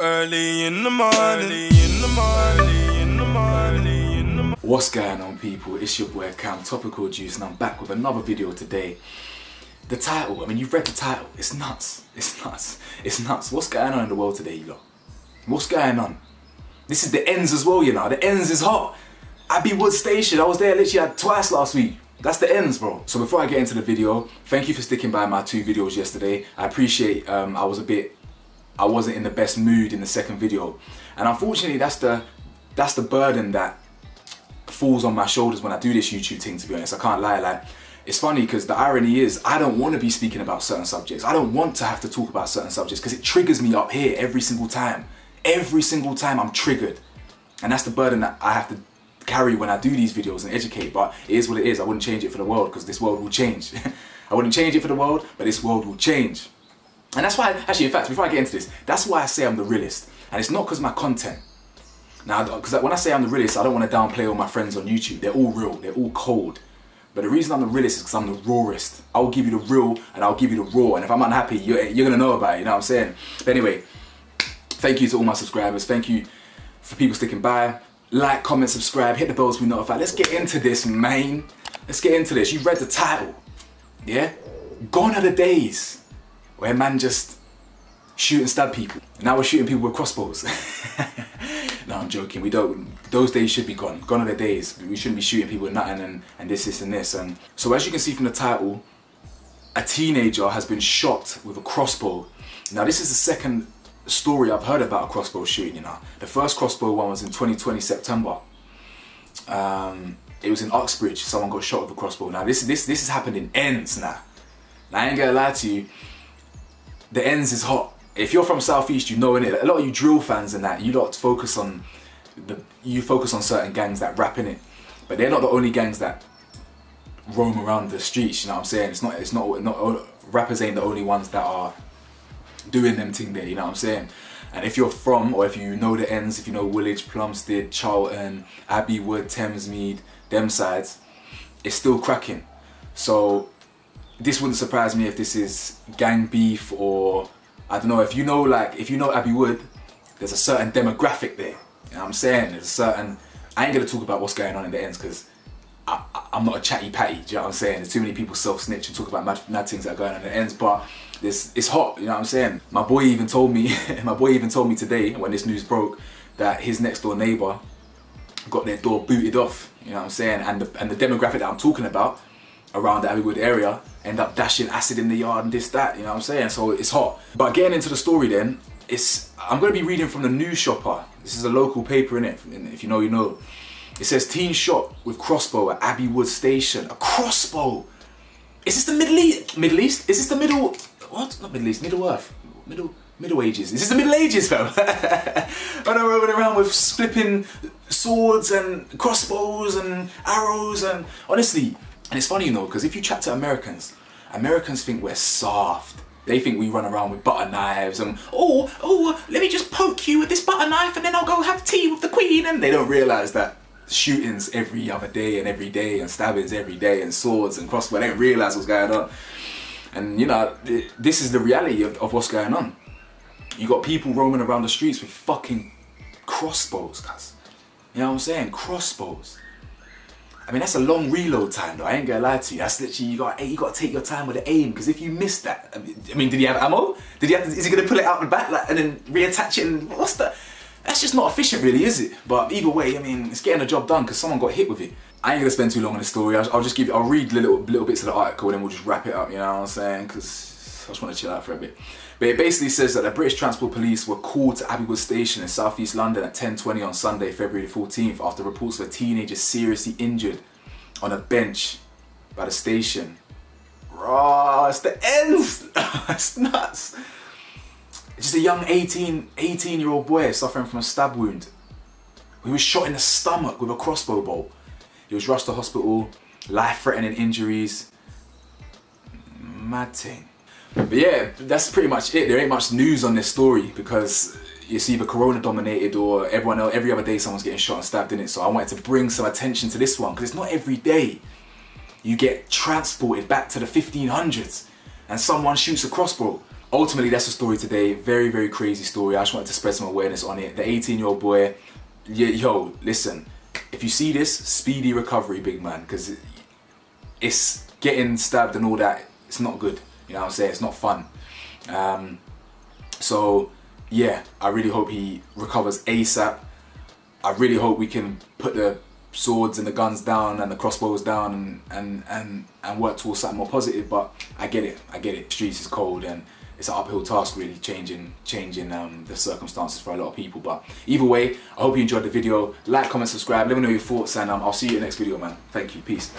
Early in the morning. What's going on people? It's your boy Cam Topical Juice and I'm back with another video today. The title, I mean you've read the title, it's nuts, it's nuts, it's nuts. What's going on in the world today you lot? What's going on? This is the ends as well you know, the ends is hot. Abbey Wood Station, I was there literally twice last week. That's the ends bro. So before I get into the video, thank you for sticking by my two videos yesterday. I appreciate um, I was a bit I wasn't in the best mood in the second video. And unfortunately, that's the that's the burden that falls on my shoulders when I do this YouTube thing, to be honest. I can't lie, like, it's funny because the irony is I don't want to be speaking about certain subjects. I don't want to have to talk about certain subjects because it triggers me up here every single time. Every single time I'm triggered. And that's the burden that I have to carry when I do these videos and educate, but it is what it is. I wouldn't change it for the world because this world will change. I wouldn't change it for the world, but this world will change. And that's why, actually, in fact, before I get into this, that's why I say I'm the realist. And it's not because my content. Now, because when I say I'm the realist, I don't want to downplay all my friends on YouTube. They're all real, they're all cold. But the reason I'm the realist is because I'm the rawest. I'll give you the real and I'll give you the raw. And if I'm unhappy, you're, you're going to know about it, you know what I'm saying? But anyway, thank you to all my subscribers. Thank you for people sticking by. Like, comment, subscribe, hit the bell to be notified. Let's get into this, man. Let's get into this. You read the title, yeah? Gone are the days where man just shoot and stab people. Now we're shooting people with crossbows. no, I'm joking. We don't. Those days should be gone. Gone are the days. We shouldn't be shooting people with nothing and, and this, this, and this. And so, as you can see from the title, a teenager has been shot with a crossbow. Now, this is the second story I've heard about a crossbow shooting. You know, the first crossbow one was in 2020 September. Um, it was in Uxbridge. Someone got shot with a crossbow. Now, this this this has happened in ends now. Now, I ain't gonna lie to you the ends is hot. If you're from Southeast, you know in it. A lot of you drill fans and that, you lot focus on the you focus on certain gangs that rap in it. But they're not the only gangs that roam around the streets, you know what I'm saying? It's not it's not not rappers ain't the only ones that are doing them thing there, you know what I'm saying? And if you're from, or if you know the ends, if you know Woolwich, Plumstead, Charlton, Abbey Wood, Thamesmead, them sides, it's still cracking. So this wouldn't surprise me if this is gang beef or I don't know if you know like if you know Abbey Wood there's a certain demographic there. You know what I'm saying? There's a certain I ain't gonna talk about what's going on in the ends because I, am not a chatty patty do you know what I'm saying? There's too many people self-snitch and talk about mad, mad, things that are going on in the ends but this it's hot you know what I'm saying? My boy even told me my boy even told me today when this news broke that his next door neighbor got their door booted off you know what I'm saying? And the, and the demographic that I'm talking about around the Abbey Wood area end up dashing acid in the yard and this, that, you know what I'm saying? So it's hot. But getting into the story then, it's I'm gonna be reading from the News Shopper. This is a local paper in it, if you know, you know. It says teen shot with crossbow at Abbey Wood Station. A crossbow! Is this the Middle East? Middle East? Is this the Middle, what? Not Middle East, Middle Earth. Middle, Middle Ages. This Is the Middle Ages, fam? Running roaming around with flipping swords and crossbows and arrows and honestly, and it's funny, you know, because if you chat to Americans, Americans think we're soft. They think we run around with butter knives and, oh, oh, let me just poke you with this butter knife and then I'll go have tea with the queen. And they don't realize that shootings every other day and every day and stabbings every day and swords and crossbow. They don't realize what's going on. And, you know, this is the reality of, of what's going on. You got people roaming around the streets with fucking crossbows, cuz. You know what I'm saying? Crossbows. I mean, that's a long reload time though, I ain't gonna lie to you. That's literally, you got you got to take your time with the aim, because if you miss that, I mean, I mean, did he have ammo? Did he have, is he gonna pull it out the back like, and then reattach it and what's that? That's just not efficient really, is it? But either way, I mean, it's getting the job done because someone got hit with it. I ain't gonna spend too long on the story. I'll, I'll, just give you, I'll read little, little bits of the article and then we'll just wrap it up, you know what I'm saying? Because I just want to chill out for a bit. But it basically says that the British Transport Police were called to Abbey Wood Station in southeast London at 10.20 on Sunday, February 14th after reports of a teenager seriously injured on a bench by the station. Raw, it's the ends. it's nuts. Just a young 18, 18 year old boy suffering from a stab wound. He was shot in the stomach with a crossbow bolt. He was rushed to hospital, life-threatening injuries. Mad thing. But yeah, that's pretty much it. There ain't much news on this story because it's either corona dominated or everyone else, every other day someone's getting shot and stabbed in it. So I wanted to bring some attention to this one because it's not every day you get transported back to the 1500s and someone shoots a crossbow. ultimately, that's the story today. Very, very crazy story. I just wanted to spread some awareness on it. The 18 year old boy, yo, listen, if you see this, speedy recovery, big man, because it's getting stabbed and all that. It's not good. You know what I'm saying? It's not fun. Um, so, yeah, I really hope he recovers ASAP. I really hope we can put the swords and the guns down and the crossbows down and and and, and work towards something more positive. But I get it. I get it. Streets is cold and it's an uphill task really changing changing um, the circumstances for a lot of people. But either way, I hope you enjoyed the video. Like, comment, subscribe. Let me know your thoughts and um, I'll see you in the next video, man. Thank you. Peace.